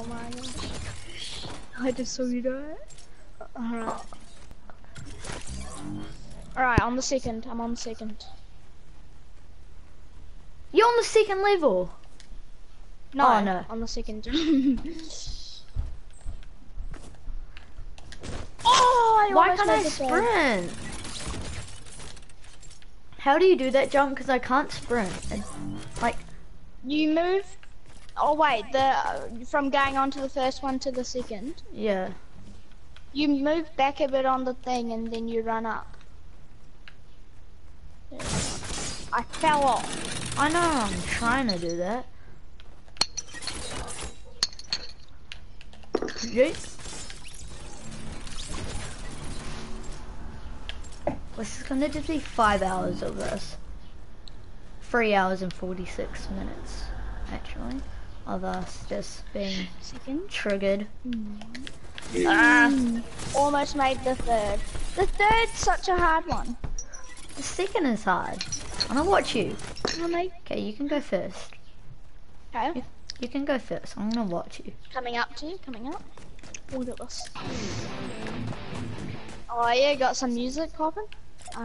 Oh my gosh. I just saw you do it. Alright. Alright, on the second. I'm on the second. You're on the second level. No, Oh, no. on the second. oh, I Why can't I made the third. sprint? How do you do that jump? Because I can't sprint. And, like, You move. Oh wait, the uh, from going on to the first one to the second. yeah. You move back a bit on the thing and then you run up. I fell off. I know, I'm trying to do that. Yeet. This is gonna be five hours of this. Three hours and 46 minutes, actually, of us just being Second. triggered. Ah, almost made the third. The third's such a hard one. The second is hard. I'm gonna watch you. Okay, you can go first. Okay. You can go first. I'm gonna watch you. Coming up to you, coming up. Look at this. Oh yeah, got some music popping.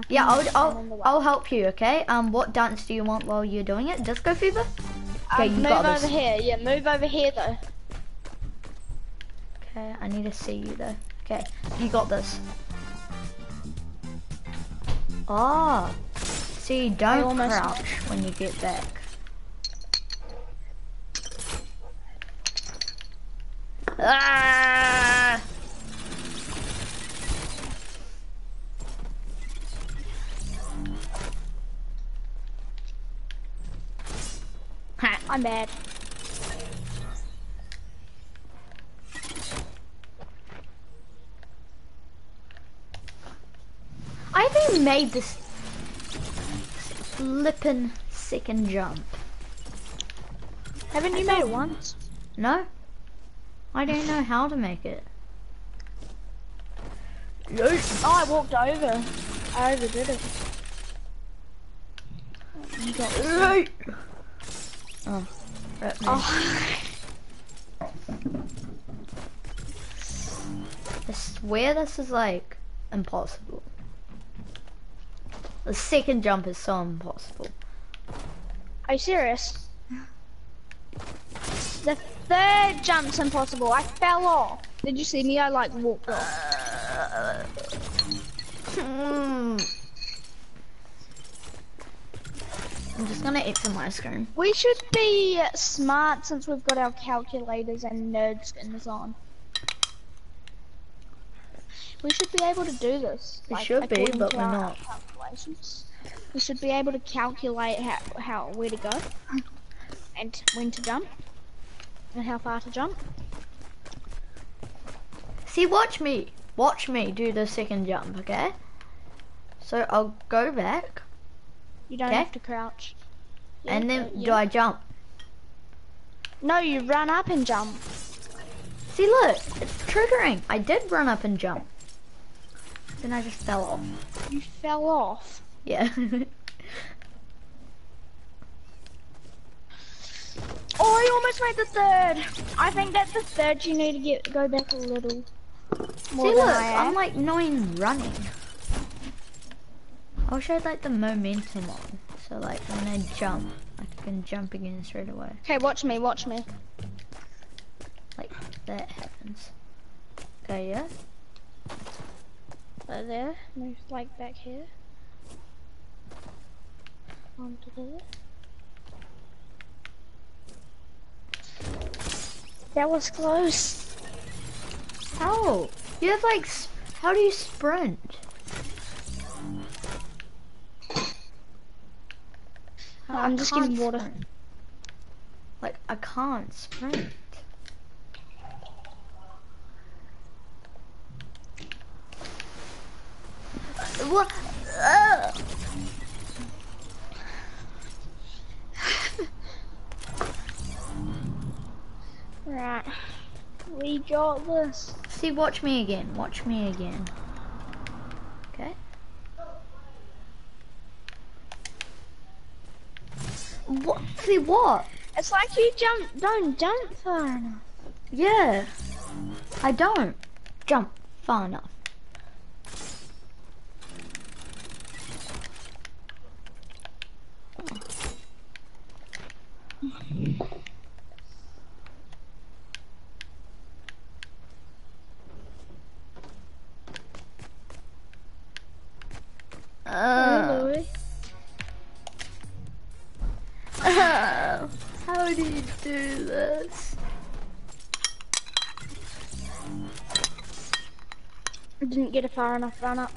Yeah, I'll, I'll. I'll help you, okay? Um, what dance do you want while you're doing it? Disco Fever? Okay, Um, you move over here. Yeah, move over here though. Okay, I need to see you though. Okay, you got this. Ah, see, don't crouch when you get back. Ah! I'm mad. I even made this flippin' second jump. Haven't you made it once? No? I don't know how to make it. Oh, I walked over. I overdid it. You got Yo. Oh. Oh, I swear this is like impossible. The second jump is so impossible. are you serious? The third jump's impossible. I fell off. Did you see me? I like walked off. Hmm. I'm just gonna eat some ice cream. We should be smart since we've got our calculators and nerd skins on. We should be able to do this. We should be, but we're not. We should be able to calculate how, how where to go, and when to jump, and how far to jump. See, watch me. Watch me do the second jump, okay? So I'll go back, You don't Okay. have to crouch. Yeah, and then uh, do. I jump? No, you run up and jump. See, look, it's triggering. I did run up and jump. Then I just fell off. You fell off. Yeah. Oh, I almost made the third. I think that's the third. You need to get go back a little. More See, look, I am. I'm like not even running. I wish I had like the momentum on. So like when I jump, I can jump again straight away. Okay, watch me, watch me. Like that happens. Okay, yeah? Right there. Move like back here. Onto there. That was close. How? You have like, how do you sprint? I'm just getting water. sprint. Like, I can't sprint. What? Ugh. Right. We got this. See, watch me again. Watch me again. Okay. What? See what? It's like you jump. Don't jump far enough. Yeah. I don't jump far enough. Get a far enough run up.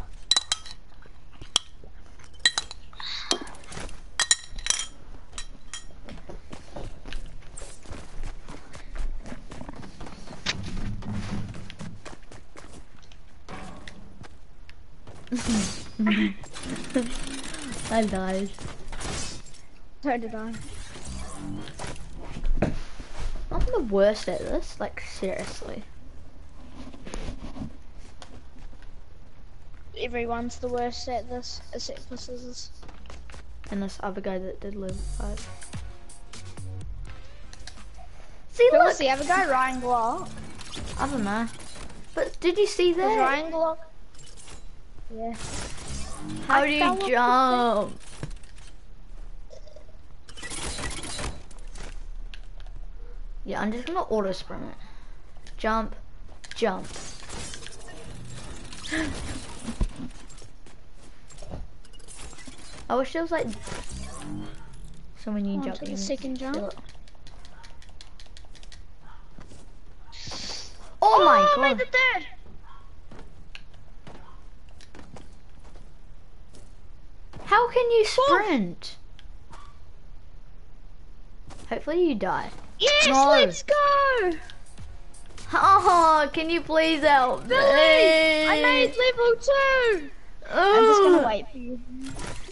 I died. So did I. I'm the worst at this, like seriously. Everyone's the worst at this, except for Cizzorz. And this other guy that did live five. See, Who look, was the other guy? Ryan Glock. I don't know. But did you see Was that? Ryan Glock? Yeah. How I do you jump? Yeah, I'm just gonna auto sprint it. Jump, jump. I wish there was like someone you jump. the second jump. it. Oh, oh, my I god! made the third. How can you oh. sprint? Hopefully you die. Yes, No. let's go. Oh, can you please help me? I made level two. I'm just gonna wait for you.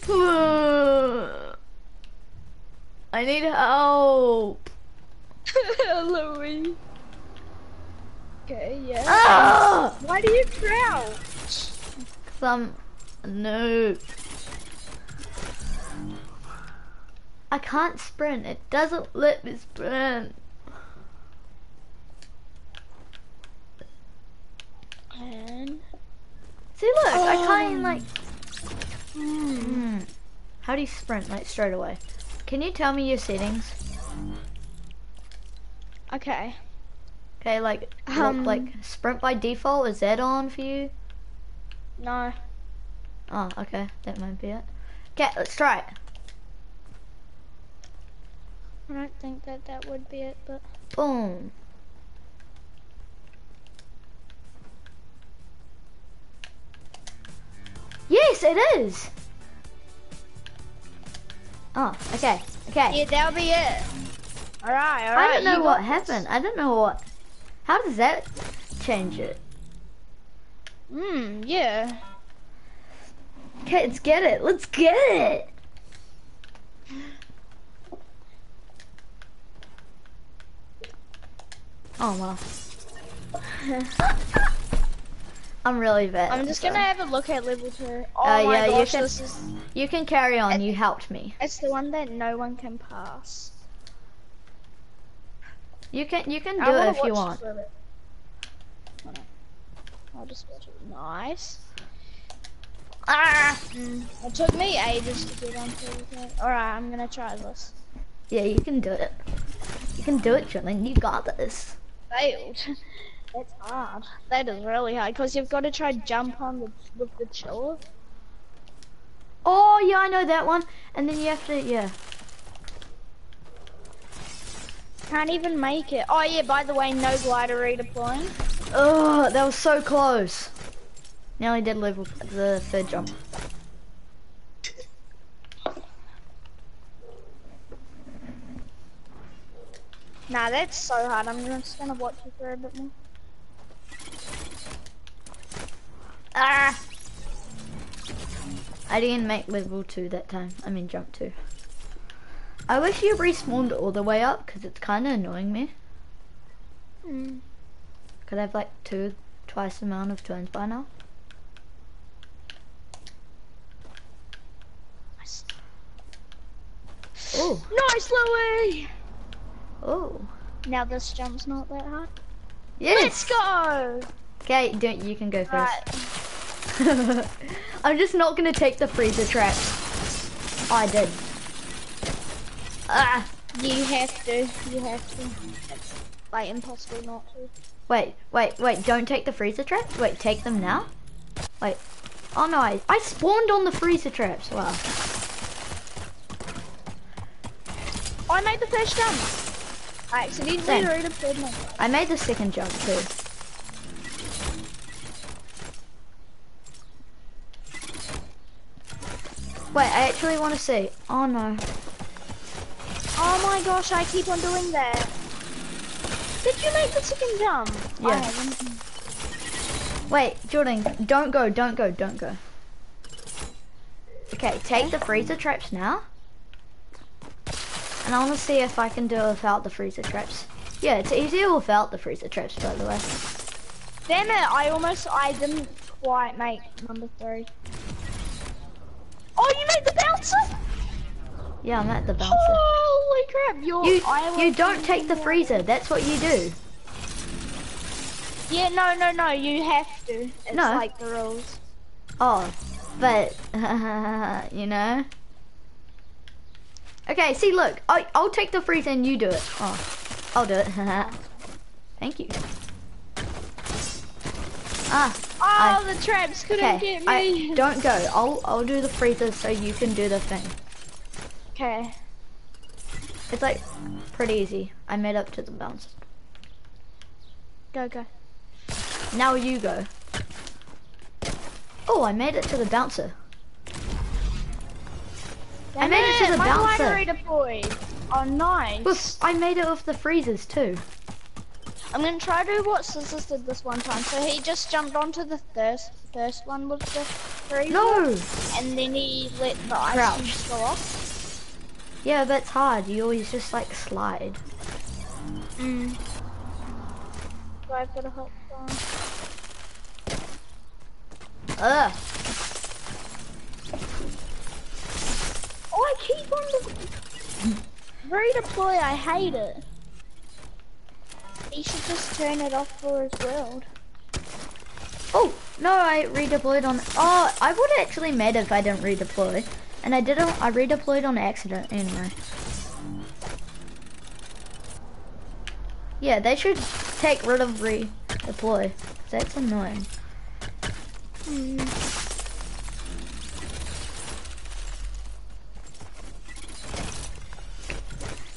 I need help. Louis. Okay, yeah. Ah! Why do you crouch? Some noob. I can't sprint. It doesn't let me sprint. And See, look, I can't even Oh. like. Hmm. How do you sprint like straight away? Can you tell me your settings? okay. Okay, like look, Um. like sprint by default is that on for you? No. Oh, okay, that might be it. Okay, let's try it. I don't think that that would be it, but Boom. Yes, it is. Oh, okay, okay. yeah, that'll be it. All right, all right. I don't know what happened. I don't know what. How does that change it? this. Hmm. Yeah. Okay, let's get it. Let's get it. Oh well. I'm really bad. I'm just so- gonna have a look at level two. Oh Uh, my yeah, you can- this is. You can carry on. You helped me. It's the one that no one can pass. You can you can do it if you want. for it. Hold on. I'll just watch it. Nice. Ah! Mm, it took me ages to get onto it. Alright, I'm gonna try this. Yeah, you can do it. You can do it, Julian. You got this. Failed. That's hard. That is really hard because you've got to try jump on the, with the chiller. Oh yeah, I know that one. And then you have to yeah. Can't even make it. Oh yeah, by the way, no glider redeploying. Oh, that was so close. Nearly did level the third jump. Nah, that's so hard. I'm just gonna watch it for a bit more. Ah! I didn't make level two that time. I mean jump two. I wish you respawned all the way up because it's kind of annoying me. Mm. Could I have like two, twice the amount of turns by now? Nice. Oh, Nice, Louie! oh. Now this jump's not that hard. Yes. Let's go. Okay, don't you can go first. I'm just not gonna take the freezer traps. I did. Ah. You have to. You have to. It's like impossible not to. Wait, wait, wait, don't take the freezer traps? Wait, take them now? Wait. Oh no, I, I spawned on the freezer traps. Wow. I made the first jump. I accidentally Same. I made the second jump too. Wait, I actually want to see. Oh no. Oh my gosh, I keep on doing that. Did you make the chicken jump? Yeah. Wait, Jordan, don't go, don't go, don't go. Okay, take the freezer traps now. And I want to see if I can do it without the freezer traps. Yeah, it's easier without the freezer traps, by the way. Damn it, I almost, I didn't quite make number three. Oh, you made the bouncer? Yeah, I'm at the bouncer. Holy crap, you're, You, you don't take the freezer, that's what you do. Yeah, no, no, no, you have to. It's No. like the rules. Oh, but, you know. Okay, see, look, I, I'll take the freezer and you do it. Oh, I'll do it. Thank you. Ah, Oh, I- the traps couldn't get I, me. don't go. I'll I'll do the freezer so you can do the thing. Okay. It's like pretty easy. I made up to the bounce. Go, go. Now you go. Oh, I made it to the bouncer. I made it to the my bouncer. glider redeployed. Oh, nice. Oof, I made it with the freezers too. I'm gonna try to do what Cizzorz did this one time. So he just jumped onto the first first one with the three. No. And then he let the ice Crouch. cubes go off. Yeah, that's hard. You always just like slide. Mm. So I've got to hop on. Ugh. Oh, I keep on the redeploy. I hate it. He should just turn it off for his world. Oh no, I redeployed on. Oh, I would actually made if I didn't redeploy, and I didn't. I redeployed on accident anyway. Yeah, they should take rid of redeploy. That's annoying. Hmm.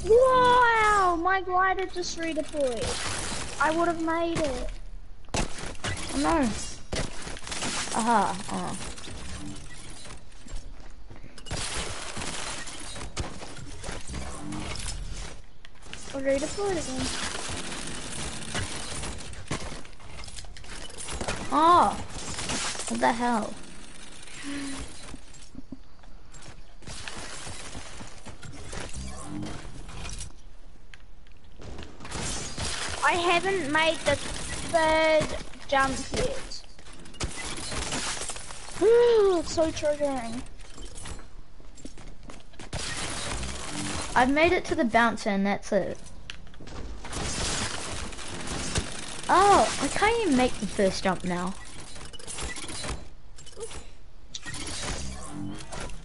Wow, my glider just redeployed. I would have made it. Oh no. Aha. Uh. I redeployed again. Oh. What the hell? I haven't made the third jump yet. it's so triggering. I've made it to the bouncer and that's it. Oh, I can't even make the first jump now.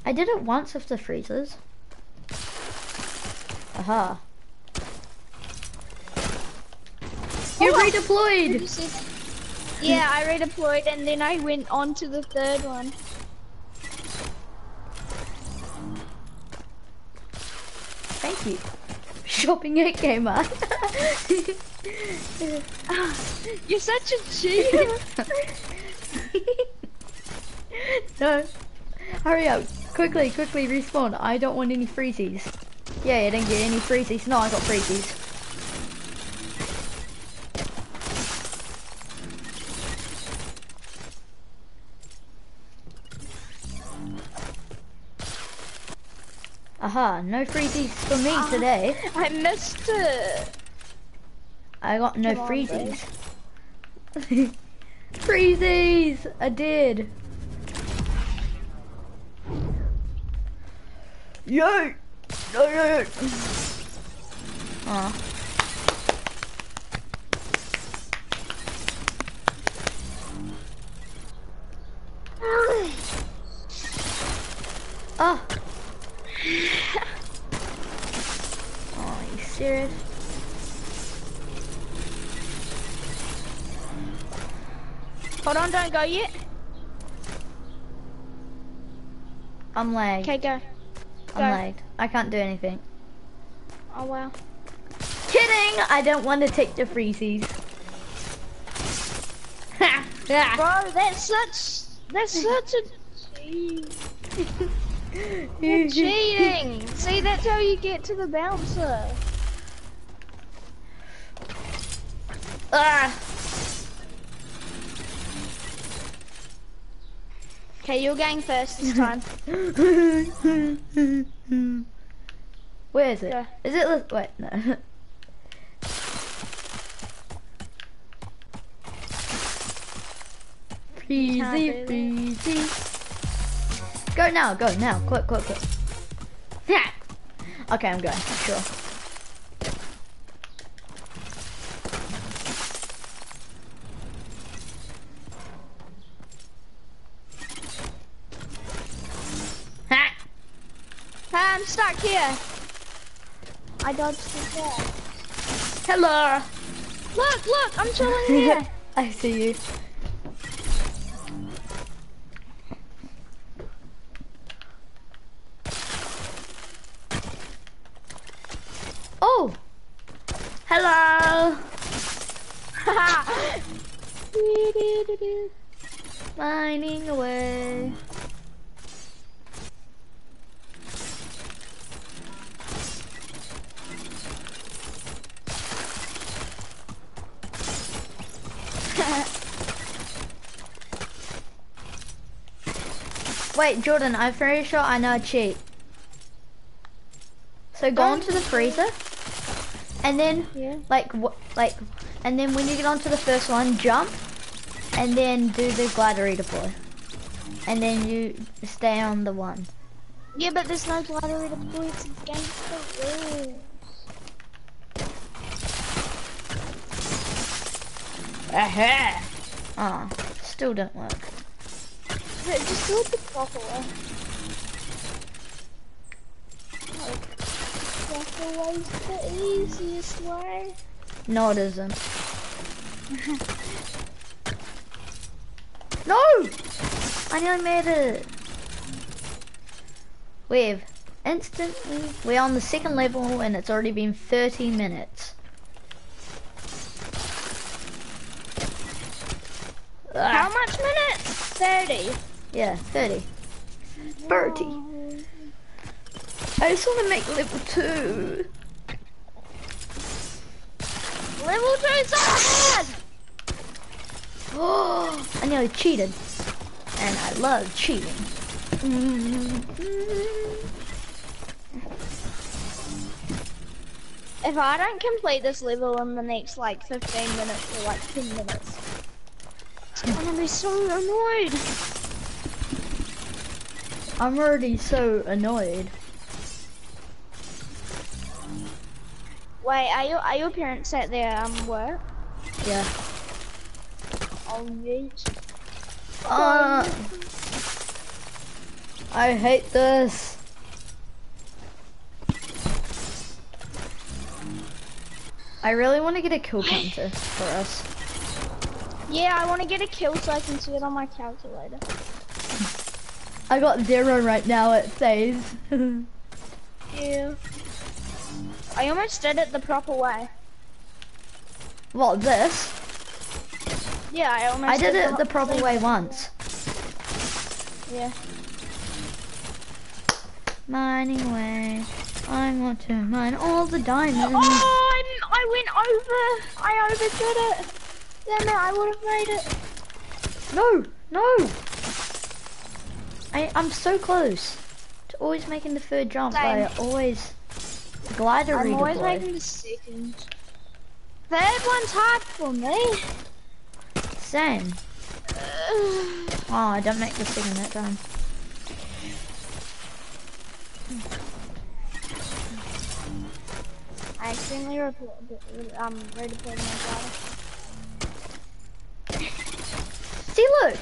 I did it once with the freezers. Aha. You Oh, redeployed! you? Yeah, I redeployed and then I went on to the third one. Thank you. Shopping at Gamer. You're such a cheat. no. Hurry up. Quickly, quickly respawn. I don't want any freezies. Yeah, I didn't get any freezies. No, I got freezies. Haha, no freezies for me ah, today. I missed it. I got no Come freebies. freezies! I did. Yo! No, no, no. Oh. Ah. Oh. Ah. oh, are you serious? Hold on, don't go yet. I'm lagged. Okay, go. I'm go. lagged. I can't do anything. Oh wow. Kidding! I don't want to take the freezies. Bro, that's such that's such a. You're cheating. See, that's how you get to the bouncer. Ah. Okay, you're going first this time. Where is it? Go. Is it? Wait, no. do freezy. Go now, go now, quick, quick, quick. Yeah. Okay, I'm going. Sure. Ha! I'm stuck here. I dodged the wall. Hello. Look, look, I'm chilling here. I see you. Hello. Mining away. Wait, Jordan, I'm very sure I know a cheat. So go Don't- the freezer, and then yeah. like wh- like, and then when you get onto the first one, jump, and then do the glider redeploy, and then you stay on the one. Yeah, but there's no glider to play. It's against the rules. Aha! Ah, still don't work. Just do it the proper way. Proper way's the easiest way. No, it isn't. no! I nearly made it. We've instantly, we're on the second level and it's already been 30 minutes. How much minutes? 30. yeah, 30. 30. I just want to make level 2. Level 2 is so hard! Oh, I nearly cheated. And I love cheating. If I don't complete this level in the next like 15 minutes or like 10 minutes, I'm gonna be so annoyed. I'm already so annoyed. Wait, are your are your parents at their um work? Yeah. Oh yeet. Uh, I hate this. I really want to get a kill counter for us. Yeah, I want to get a kill so I can see it on my calculator. I got zero right now, it says. Yeah. I almost did it the proper way. what, this? Yeah, I almost. I did it the whole proper way once. Yeah. Mining away. I want to mine all the diamonds. Oh, I'm, I went over. I overdid it. Damn it! I would have made it. No, no. I, I'm so close to always making the third jump, but I always glider I'm always redeploy. making the second. Third one's hard for me. Same. Oh, I don't make the second that time. I accidentally um, redeployed my glider. See, look.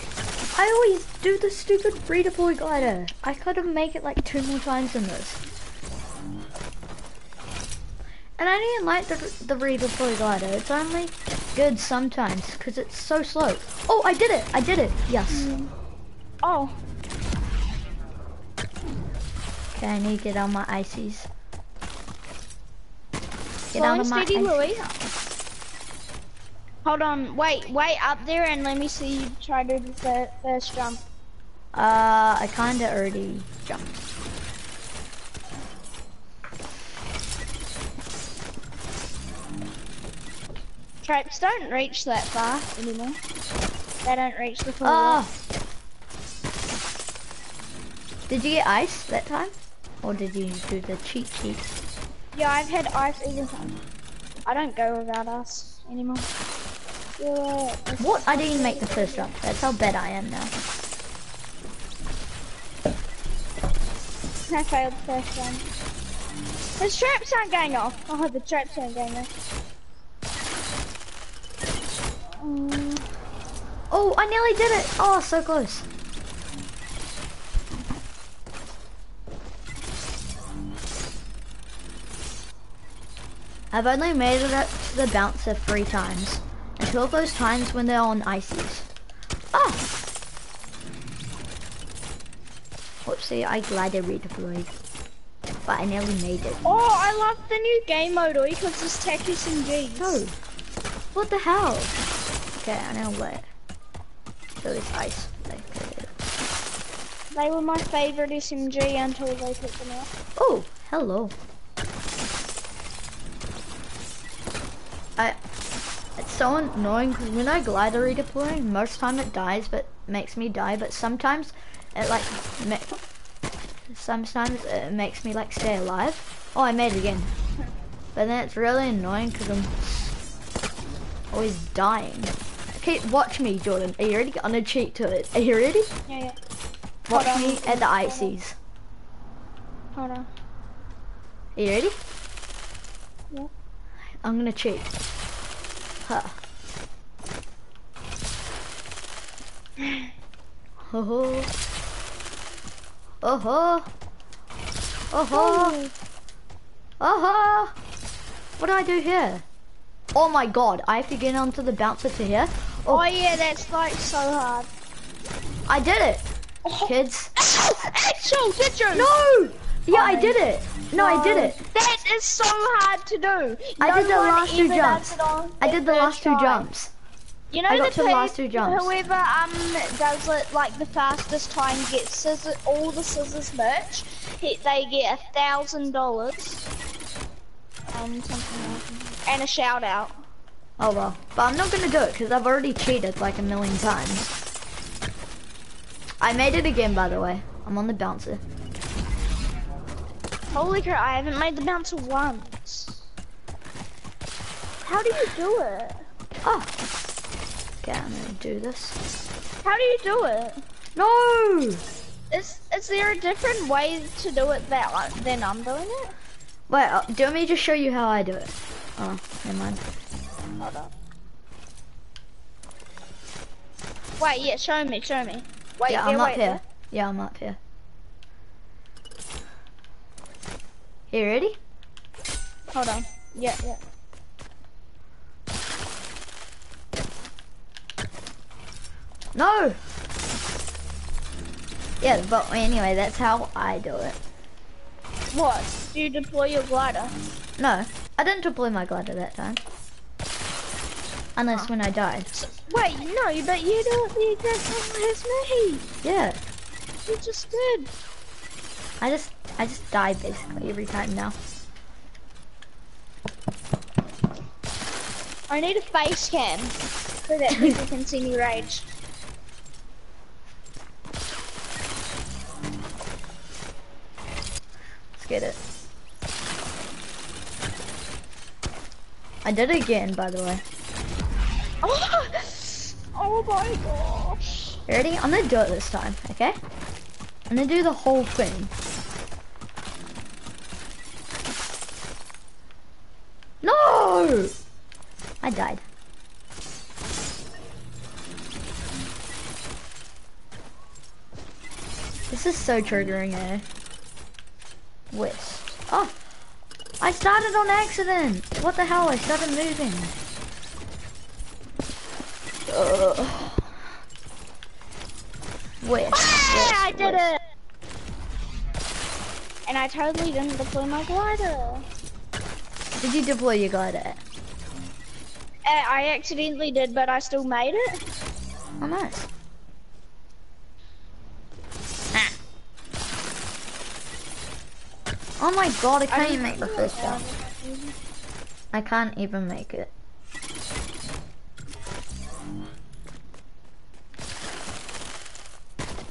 I always do the stupid redeploy glider. I could have make it like two more times in this. And I didn't like the, the redeploy glider. It's only good sometimes because it's so slow. Oh, I did it. I did it. Yes. Mm. Oh, Okay, I need to get on my ices. Get flying out of my ices. Hold on, wait, wait up there and let me see you try to do the first jump. Uh, I kinda already jumped. Traps don't reach that far anymore. They don't reach the full. Oh! Did you get ice that time? Or did you do the cheat sheet? Yeah, I've had ice every time. I don't go without us anymore. Yeah, What? I didn't make the first jump. That's how bad I am now. I failed the first one. The traps aren't going off. Oh, the traps aren't going off. Oh, I nearly did it! Oh, so close. I've only made it up to the bouncer three times. And two of those times when they're on ices. Oh! Whoopsie, I glided redeployed. But I nearly made it. Oh, I love the new game mode because it's Tech SMGs. No. What the hell? Okay, I know what. It's ice. They were my favorite SMG until they took them out. Oh, hello. I, it's so annoying because when I glide glider redeploy, most time it dies, but makes me die. But sometimes it like, sometimes it makes me like stay alive. Oh, I made it again. But then it's really annoying because I'm always dying. Okay, watch me, Jordan. Are you ready? I'm gonna cheat to it. Are you ready? Yeah, yeah. Watch Hold on. me at the ices. Hold on. Are you ready? Yeah. I'm gonna cheat. Huh. Oh ho. Oh ho. Oh ho. Oh ho. What do I do here? Oh my god, I have to get onto the bouncer to here. Oh, Oh, yeah, that's like so hard. I did it, Oh. kids. Axel, did you? No! Yeah, I Oh. did it. No, I did it. That is so hard to do. I did the last two jumps. does it on I did the last two try. jumps. You know I got the, the last two jumps. Whoever um does it like the fastest time gets Cizzorz, all the Cizzorz merch. He, they get a thousand dollars and something else, and a shout out. Oh well, but I'm not gonna do it because I've already cheated like a million times. I made it again, by the way. I'm on the bouncer. Holy crap! I haven't made the bouncer once. How do you do it? Oh. Okay, I'm gonna do this. How do you do it? No! Is is there a different way to do it that like, than I'm doing it? Wait, uh, do you want me to just show you how I do it? Oh, never mind. Hold on. Wait, yeah, show me, show me. Wait, yeah, there, I'm up here. Yeah, I'm up here. You ready? Hold on. Yeah, yeah. No! Yeah, but anyway, that's how I do it. What? Do you deploy your glider? No, I didn't deploy my glider that time. Unless when I die. Wait, no, but you do it the exact same as me. Yeah, You just did. I just I just die basically every time now. I need a face cam so that people can see me rage. Let's get it. I did it again, by the way. Oh, my gosh. Ready? I'm gonna do it this time, okay? I'm gonna do the whole thing. No! I died. This is so triggering, eh? West. Oh! I started on accident! What the hell? I started moving. Ugh. West. Ah, I did it! And I totally didn't deploy my glider. Did you deploy your glider? Uh, I accidentally did, but I still made it. Oh, nice. Ah. Oh my god, I can't even make the first jump. I can't even make it.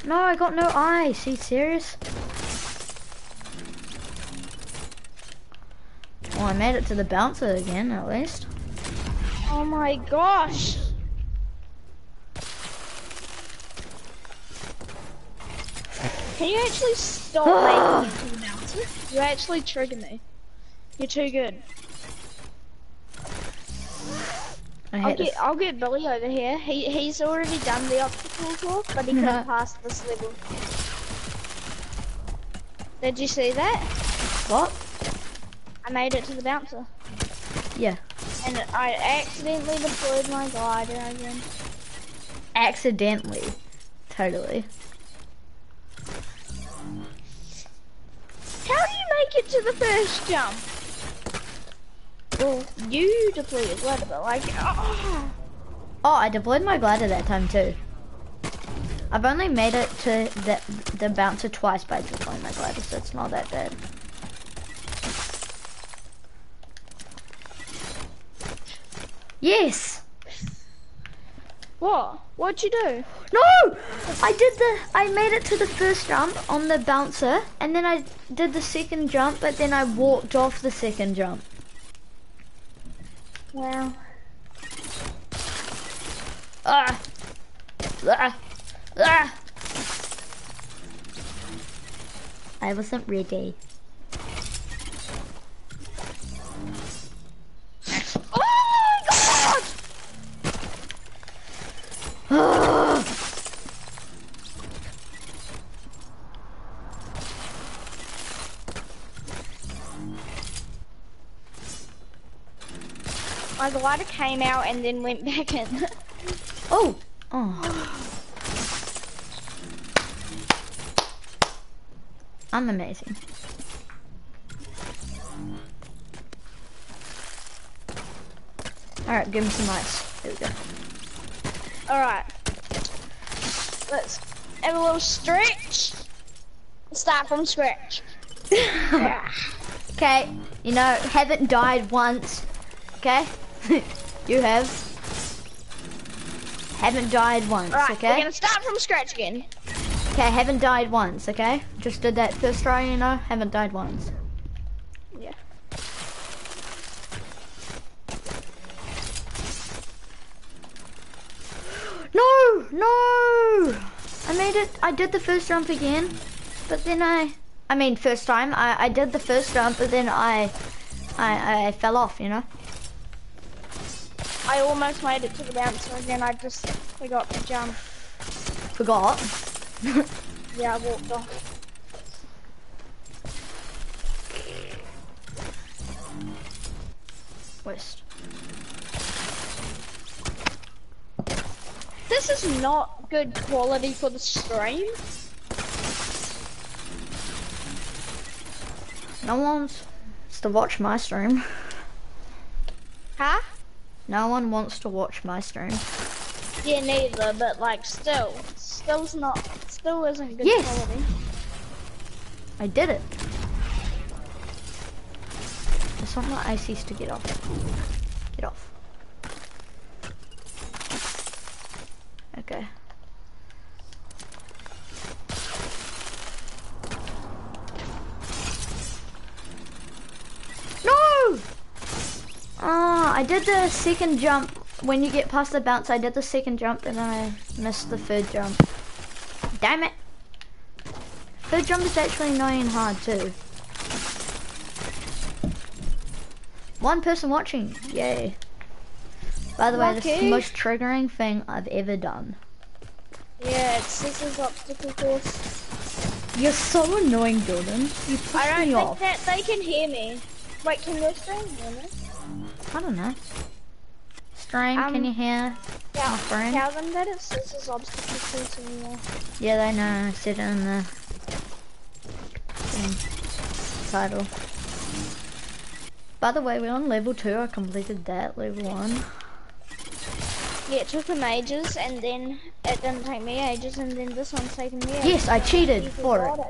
No, I got no eyes. Are you serious? Well, I made it to the bouncer again, at least. Oh my gosh! Can you actually stop making it to the mountain? You actually trigger me. You're too good. I'll get. I'll get Billy over here. He he's already done the obstacle course, but he couldn't pass this level. Did you see that? What? I made it to the bouncer. Yeah. And I accidentally deployed my glider again. Accidentally. Totally. How do you make it to the first jump? Well, you deployed your glider, but like, oh. Oh, I deployed my glider that time too. I've only made it to the, the bouncer twice by deploying my glider, so it's not that bad. Yes! What? What'd you do? No! I did the, I made it to the first jump on the bouncer, and then I did the second jump, but then I walked off the second jump. Wow. Ah! Ah! Ah! I wasn't ready. My glider came out and then went back in. Oh! Oh. I'm amazing. Alright, give me some ice. There we go. Alright. Let's have a little stretch. Start from scratch. Okay, you know, haven't died once. Okay? You have. Haven't died once, we're okay? gonna start from scratch again. Okay, haven't died once, okay? Just did that first try, you know? Haven't died once. Yeah. No! No! I made it. I did the first jump again. But then I... I mean, first time. I, I did the first jump, but then I, I... I fell off, you know? I almost made it to the bouncer and then I just forgot to jump. Forgot. Yeah, I walked off. West. This is not good quality for the stream. No one's... wants to watch my stream. Huh? No one wants to watch my stream. Yeah, neither, but like still. Still's not, still isn't good Yes. quality. I did it. Just want my ices to get off. Get off. Okay. No! Ah, I did the second jump. When you get past the bounce, I did the second jump and then I missed the third jump. Damn it! Third jump is actually annoying hard too. One person watching, yay. By the way, this is the most triggering thing I've ever done. Yeah, it's this is obstacle course. You're so annoying, Jordan. You push I don't me think off. that they can hear me. Wait, can this thing hear me? I don't know. Stream, can Um, you hear? Yeah, My friend? tell them that it says it's obstacle course anymore. Yeah, they know. I said it in the thing, title. By the way, we're on level two. I completed that level one. Yeah, it took them ages, and then it didn't take me ages, and then this one's taking me ages. Yes, I cheated for it.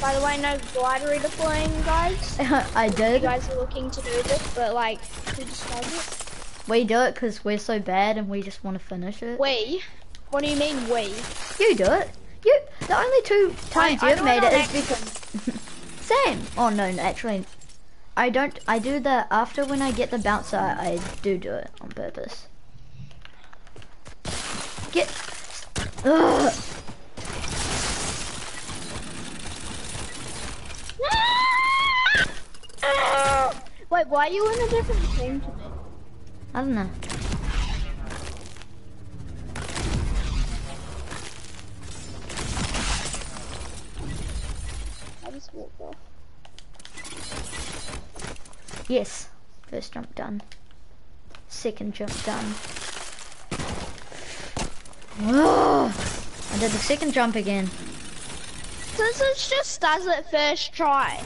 By the way, no glider redeploying, guys. I You did. guys are looking to do this, but like, who decides it? We do it because we're so bad and we just want to finish it. We? What do you mean we? You do it. You. The only two times I you've do made it is because. Same. Oh no, no, actually, I don't. I do the after when I get the bouncer. I do do it on purpose. Get. Ugh. Wait, why are you in a different team to me? I don't know. I just walked off. Yes. First jump done. Second jump done. Ugh. I did the second jump again. Cizzorz just does it first try.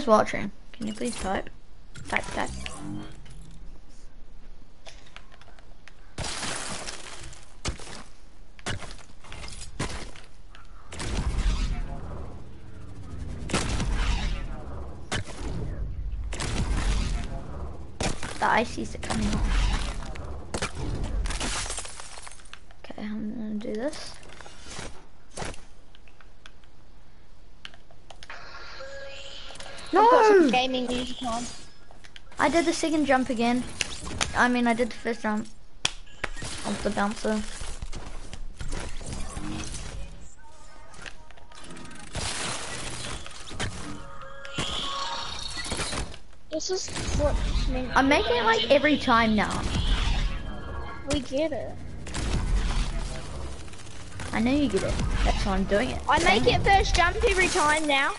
Who's watching? Can you please type? Type, type. The ices are coming off. Okay, I'm gonna do this. No! I've got gaming on. I did the second jump again. I mean, I did the first jump off the bouncer. This is what I'm making it like every time now. we get it. I know you get it. That's why I'm doing it. I make it first jump every time now.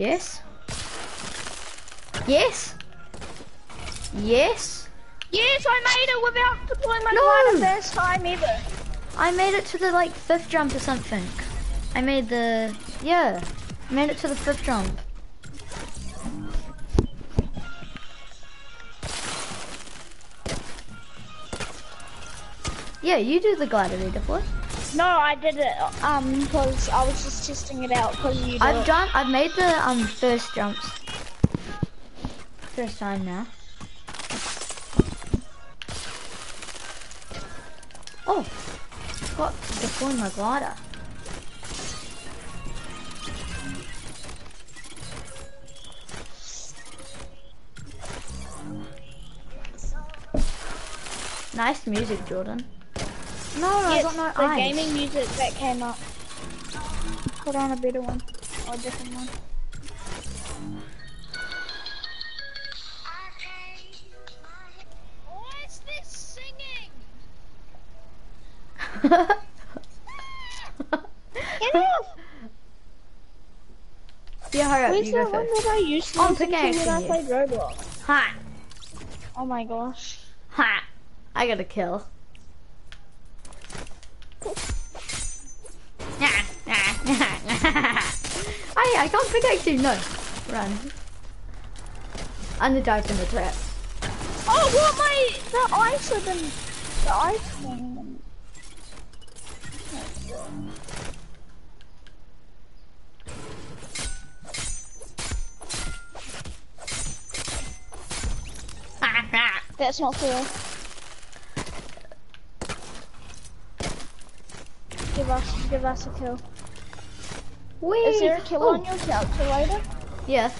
Yes. Yes. Yes. Yes, I made it without deploying my No. glider first time ever. I made it to the like fifth jump or something. I made the yeah. I made it to the fifth jump. Yeah, you do the glider redeploy. No, I did it um because I was just testing it out because you. I've it. done. I've made the um first jumps. First time now. Oh, got to deploy my glider. Nice music, Jordan. No, I got no the gaming music that came up. Put on a better one or a different one. What's this singing? Get off! yeah, hurry up. Where's You go first. that I used to I'm listen to when I played Roblox? Ha! Oh my gosh. Ha! I got a kill. I I can't pickaxe you. No, run. I'm the dive in the trap. Oh, what my the ice been the ice. That's not fair. Give us, a kill. Whee! Is there a kill Oh, on your calculator? Yeah.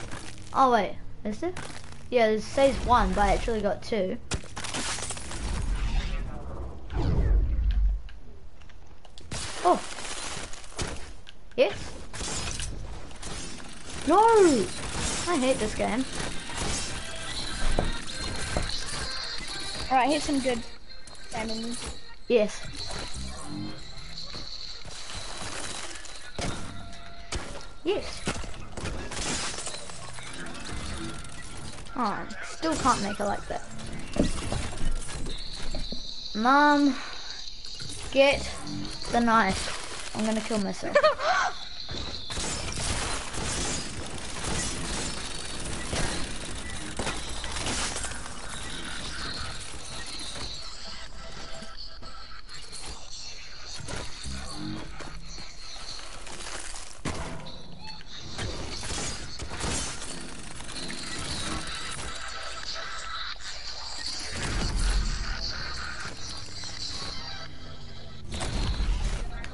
Oh wait, is there? Yeah, it says one, but I actually got two. Oh. Yes. No! I hate this game. Alright, here's some good enemies. Yes. Can't make it like that. Mom, get the knife. I'm gonna kill myself.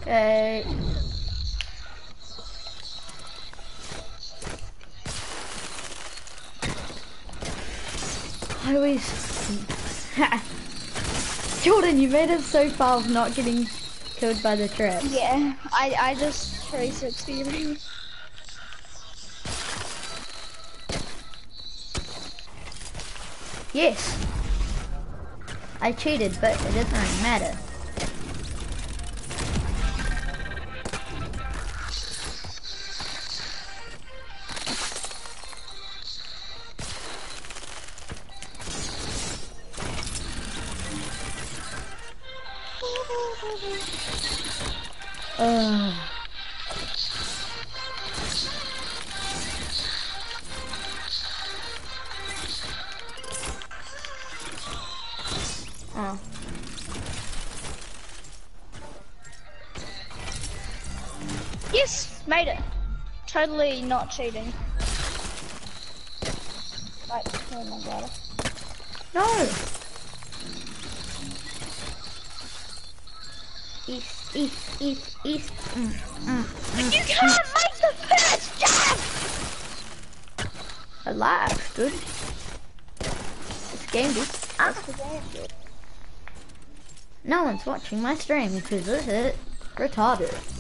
Okay. I always... Jordan, you made it so far of not getting killed by the trap. Yeah, I I just 360 Yes. I cheated, but it doesn't really matter. Totally not cheating. Right, oh my god. No. East, east, east, east. Mm, mm, mm. You can't make the first jump! Relax, dude. This game, dude. Ah, That's the game, dude. no one's watching my stream because this is retarded.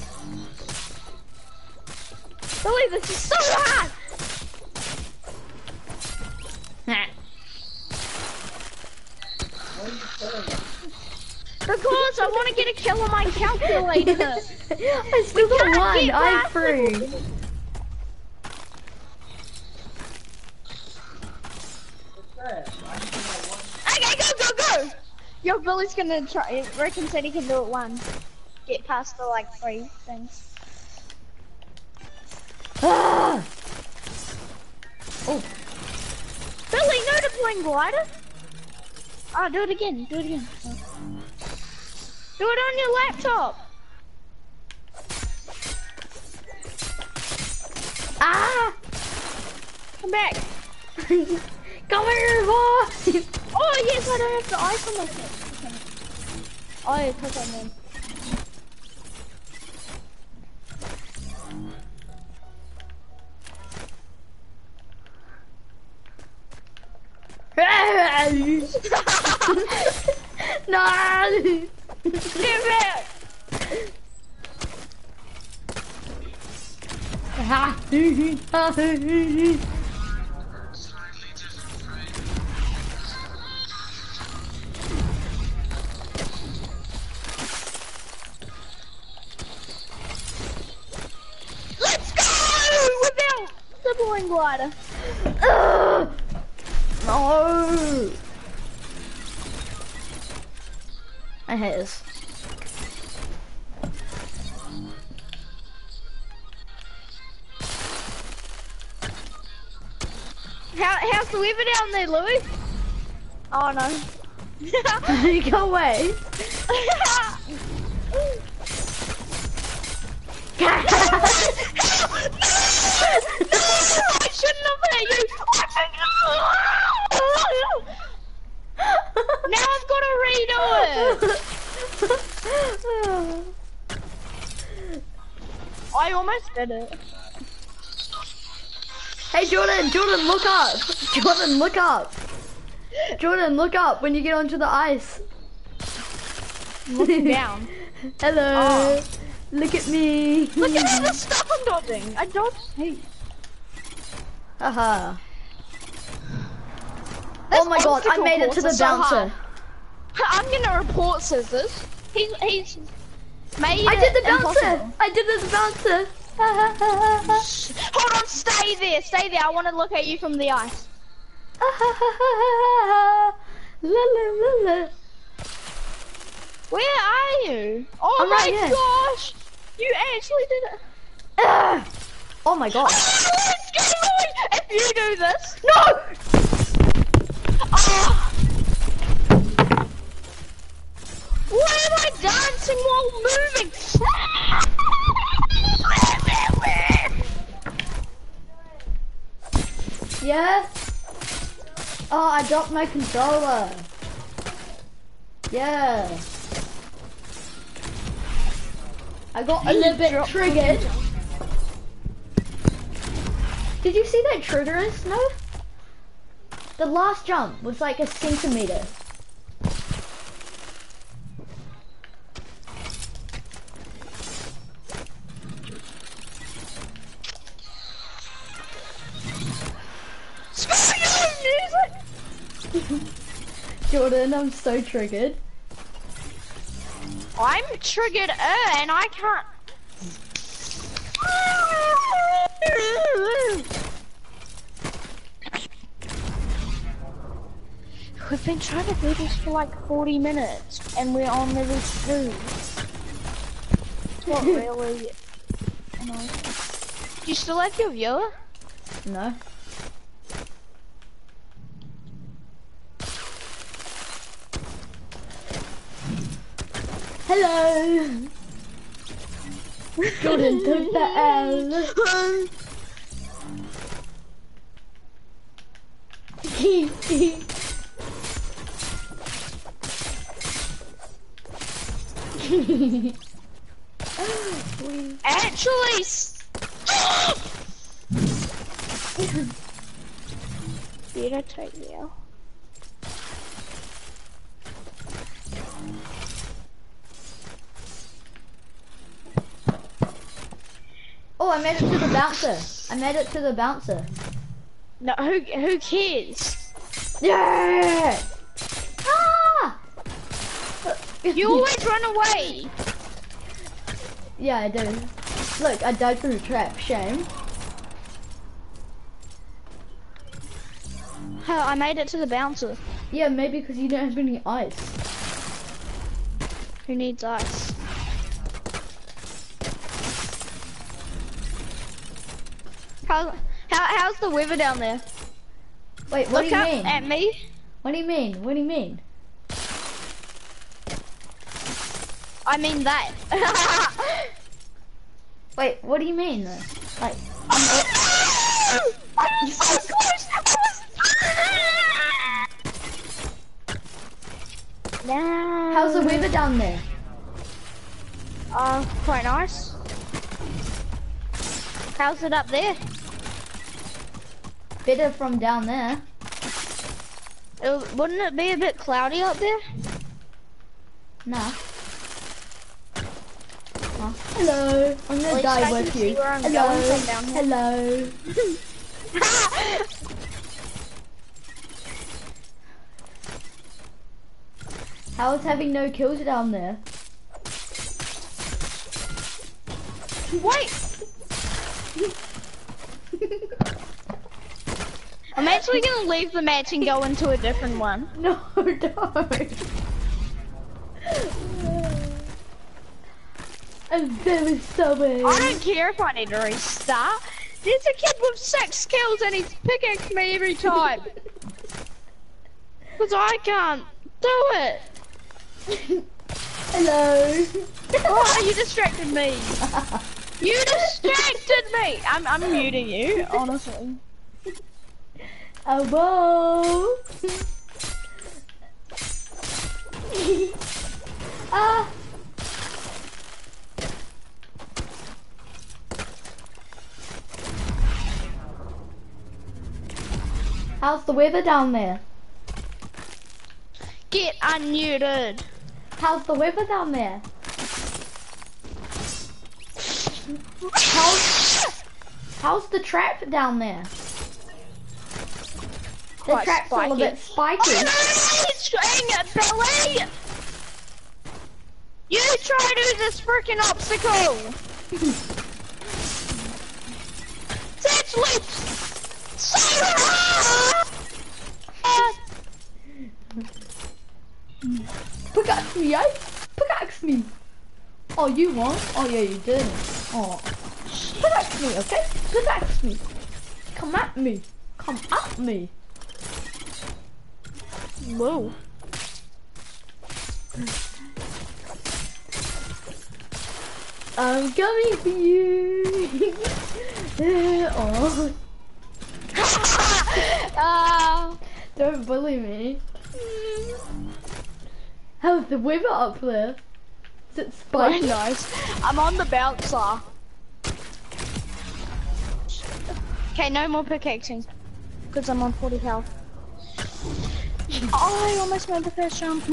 Billy, this is so hard! Nah. Because I want to get a kill on my calculator. I still got one. I'm free. okay, go, go, go! Yo, Billy's gonna try, Reckon said he can do it once. Get past the, like, three things. Ah! Oh, Billy, no deploying glider! Oh, do it again, do it again. Do it on your laptop! ah! Come back! Come here, boy! Oh, yes, I don't have the icon with it. Okay. Oh, yeah, click on them. No! Get back! Let's go! Without the boring glider. Ugh. No! This. How, how's the weather down there, Louis? Oh no. Go away. I shouldn't have you. Now I've got to redo it. I almost did it. hey, Hey Jordan, Jordan, look up. Jordan, look up. Jordan, look up when you get onto the ice. Looking down. Hello. Oh. Look at me. Look at all the stuff I'm dodging. I dodged heaps. Haha. Oh my god, I made it to the so bouncer. I'm gonna report Cizzorz. He's he's made I it did the bouncer. impossible. I did the bouncer. Hold on, stay there, stay there. I want to look at you from the ice. la la la la. Where are you? Oh I'm my right gosh! You actually did it. Ah. Oh my god. It's getting annoying. If you do this, No! Oh. Why am I dancing while moving? Yeah? Oh, I dropped my controller. Yeah. I got a little bit triggered. Did you see that triggerance? No? The last jump was like a centimeter. Jordan, I'm so triggered. I'm triggered, uh, and I can't. We've been trying to do this for like 40 minutes, and we're on level 2. It's not really annoying. Do you still like your viewer? No. Hello. Jordan took the L. Actually, s- did I take the L? oh, I made it to the bouncer. I made it to the bouncer. No, who who cares? Yeah. You always run away. Yeah, I do. Look, I died through a trap. Shame. I made it to the bouncer. Yeah, maybe because you don't have any ice. Who needs ice? How, how how's the weather down there? Wait, what Look do you up mean? at me. What do you mean? What do you mean? I mean that. Wait, what do you mean though? Like, I was so close. No. how's the weather down there? Uh, quite nice. How's it up there? Better from down there. It, wouldn't it be a bit cloudy up there? Nah. Hello. I'm gonna die with you. hello. going from down here. Hello. How's having no kills down there? Wait. I'm actually gonna leave the match and go into a different one. No, don't. I'm very sorry. I don't care if I need to restart. There's a kid with six kills and he's pickaxe me every time. Cause I can't do it. Hello. Oh, you distracted me. You distracted me. I'm, I'm muting you, honestly. Elbow. ah. How's the weather down there? Get unmuted. How's the weather down there? How's, how's the trap down there? The Quite trap's all a bit spiky. Oh, String it, Billy! You try to do this freaking obstacle! That's Pickaxe me, eh? Pickaxe me. Oh, you won? Oh, yeah, you did. Oh. Pickaxe me, okay? Pickaxe me. Come at me. Come at me. Whoa. I'm coming for you. oh, uh, don't bully me. How's the weather up there? Is it spiky? nice. I'm on the bouncer. Okay, no more pickaxing. Because I'm on 40 health. Oh, I almost made the first jump.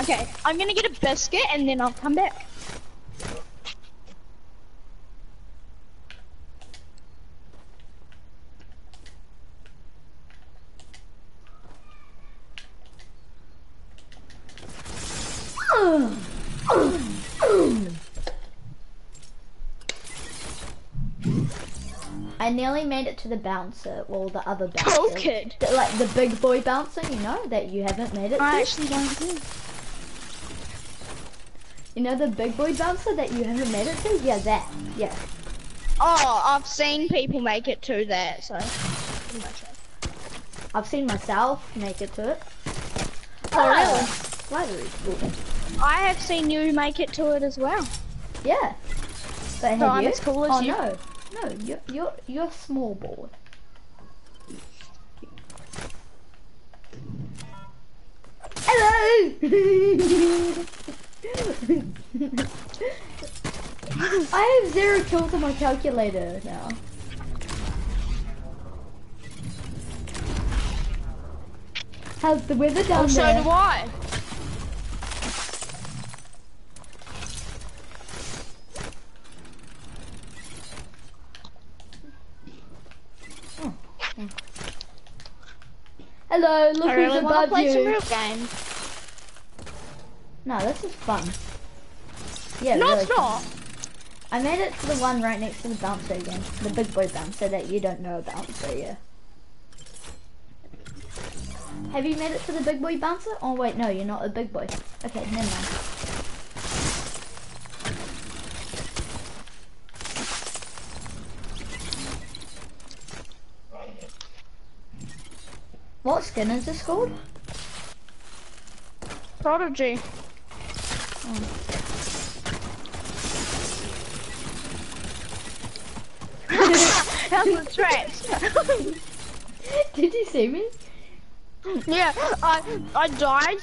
okay, I'm gonna get a biscuit and then I'll come back. I nearly made it to the bouncer, well, the other bouncer. Cool kid. The- like the big boy bouncer, you know, that you haven't made it I to. actually don't do. You know the big boy bouncer that you haven't made it to? Yeah, that. Yeah. Oh, I've seen people make it to that, so. pretty much it. I've seen myself make it to it. Oh, oh really? Slidery school. I have seen you make it to it as well. Yeah. But have So I'm you? as cool as oh, you? no. No, you're, you're, you're small boy. Hello! I have zero kills on my calculator now. How's the weather oh, down Oh, so there? do I. Hello, look I who's really to above play some you. real games. No, this is fun. Yeah, No, really it's fun. not. I made it to the one right next to the bouncer again. The big boy bouncer that you don't know about, so yeah. Have you made it to the big boy bouncer? Oh wait, no, you're not a big boy. Okay, never mind. What skin is this called? Prodigy. How's the traps? Did you see me? yeah, I I died,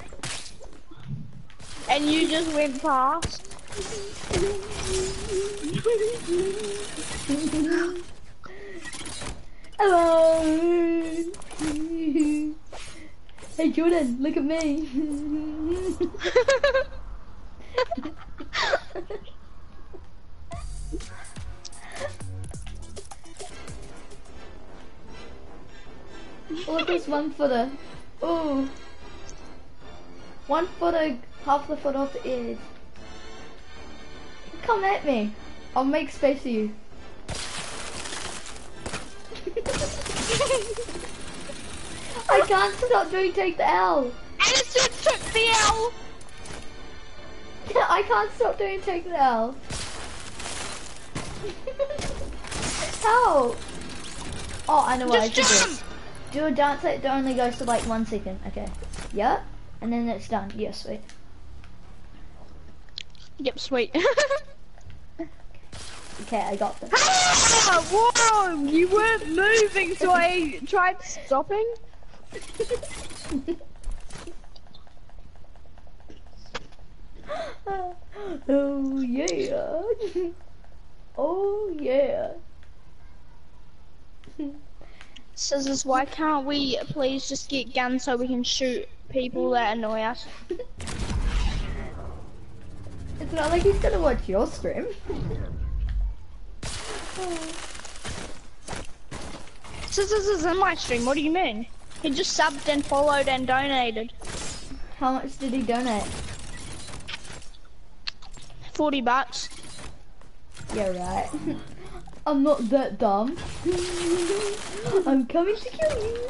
and you just went past. Hello. hey Jordan, look at me. Look, there's one footer. Ooh. One footer, half the foot off the edge. Come at me. I'll make space for you. I can't stop doing take the L. just took the L. I can't stop doing take the L. How? Oh, I know what I Just should jump. do. Do a dance that only goes to like one second. Okay. Yeah. And then it's done. Yes, sweet. Yep, sweet. Okay, I got this. ah, whoa! You weren't moving, so I tried stopping. oh yeah. Oh yeah. Cizzorz, why can't we please just get guns so we can shoot people that annoy us? It's not like he's gonna watch your stream. Cizzorz is in my stream, what do you mean? He just subbed and followed and donated. How much did he donate? 40 bucks. Yeah, right. I'm not that dumb. I'm coming to kill you.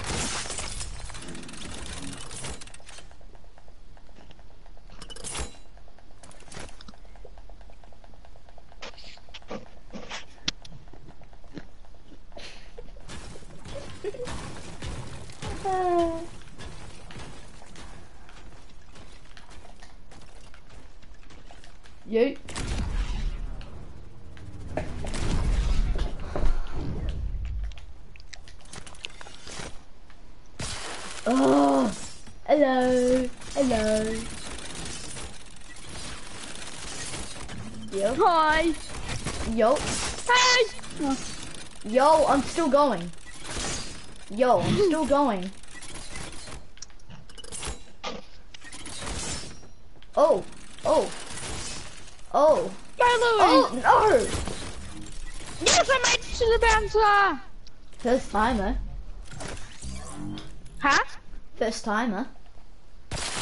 Ah. Yeet. Oh, hello, hello. Yo, Hi. yo, Hey. yo, I'm still going. Yo, I'm still going. Oh, oh, oh, Louis. oh, no! Yes, I made it to the bouncer. First timer, Huh? first timer.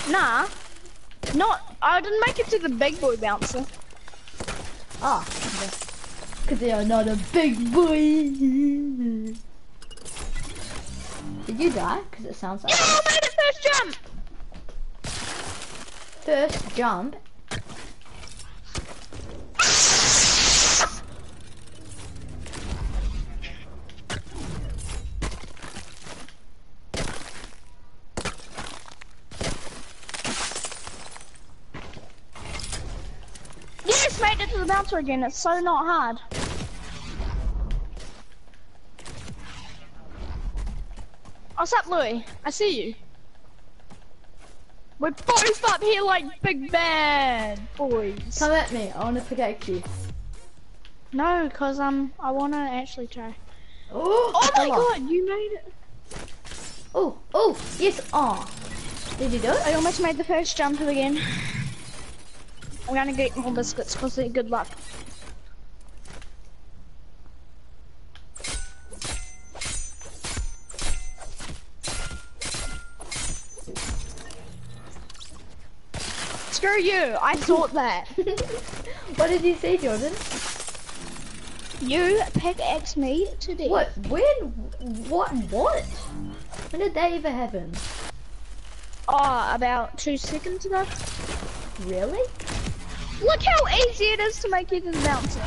Nah. Not. I didn't make it to the big boy bouncer. Ah, because they are not a big boy. Did you die? Because it sounds like Yeah, I made first jump. first jump. Yes, made it to the bouncer again. It's so not hard. What's up, Louis? I see you. We're both up here like big bad boys. Come at me. I want to protect you. No, cause um, I wanna actually try. Oh, Oh my god, you made it! Oh, oh, yes. Ah. Did you do it? I almost made the first jump again. I'm gonna get more biscuits cause they're good luck. You, I thought that. what did you say, Jordan? You pickaxe me to death. What? When? What? What? When did that ever happen? Oh, about two seconds ago. Really? Look how easy it is to make it in the bouncer.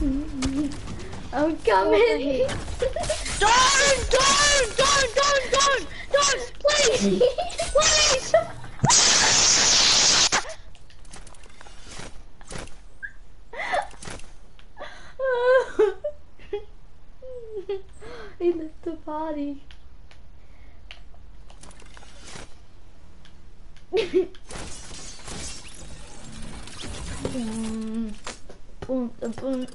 I'm coming. Don't, don't, don't, don't, don't, don't, please. he left the party. Boom, boom, boom, boom.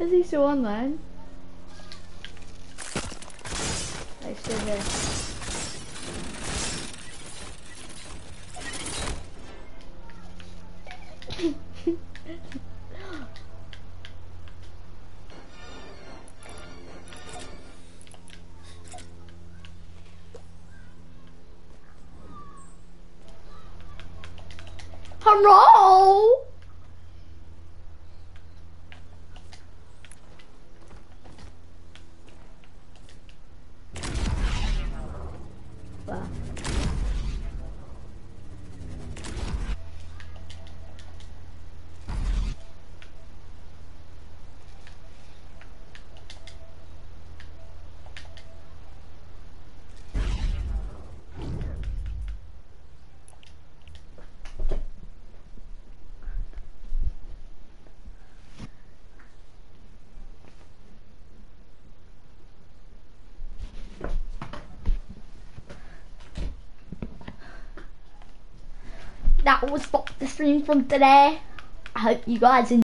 Is he still online? That was the stream from today. I hope you guys enjoyed.